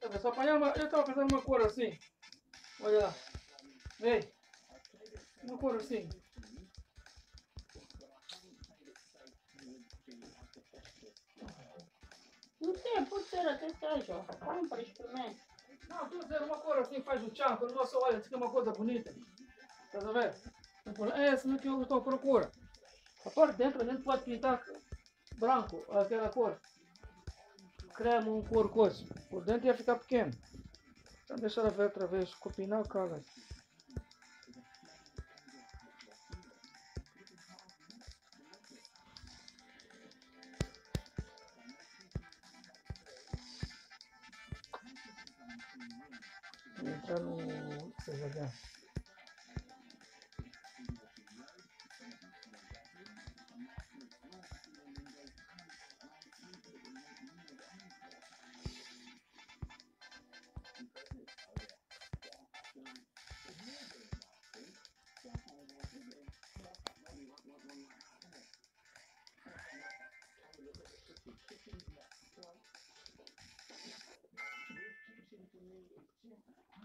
Eu só uma, eu tava pensando uma cor assim. Olha lá. Ei. Uma cor assim. Não tem, pode ser até seja. Compra, experimenta. Não, tu dizer uma cor assim faz o tchan, quando você olha, fica uma coisa bonita. Tá vendo? É essa que eu estou à procura. A parte de dentro a gente pode pintar branco, aquela cor. Creme, um cor, coisa. Por dentro ia ficar pequeno. Então deixa ela ver outra vez, copinar o cara. Entrar no CZH.